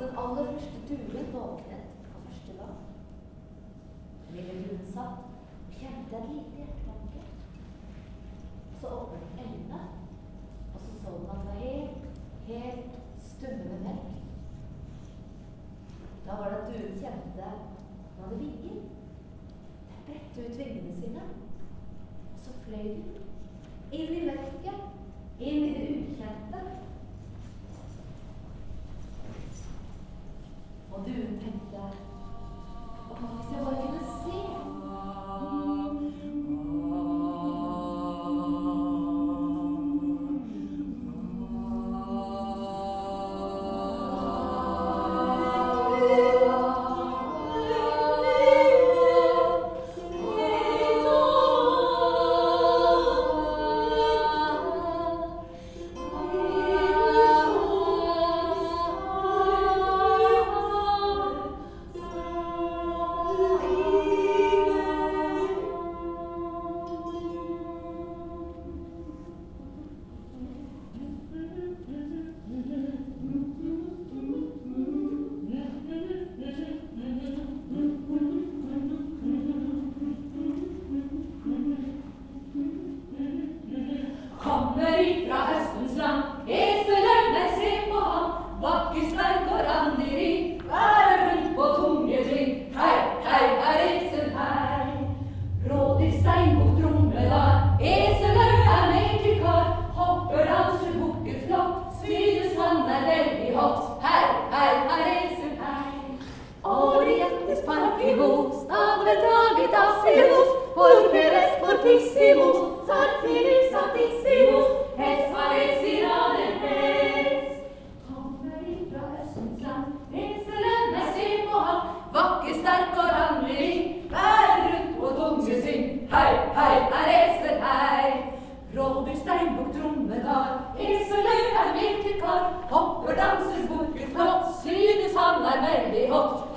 den aller første duen våknet fra første gang. dag. Lille duen satt og kjente en liten hjertebanke. Så åpnet hun øynene, og så så hun at det var helt, helt stummende melk. Da var det at duen kjente hun hadde vinger. Den bredte ut vingene sine, og så fløy den inn i mørket, inn i det ukjente. Thank that. Islam. Hey, Caritas Porperes fortissimus, sarcilis altissimus, es pares viranem pes. Kommer ifra Østens land, vinselønne syv og halv, vakker, sterk og ranglig, vær rundt og tunge syng. Hei, hei, er esel, hei. Rådyr, steinbukk, trommekar, iseløy er virkelig kar, hopper, danser, bukker, flott, synes han er veldig hot.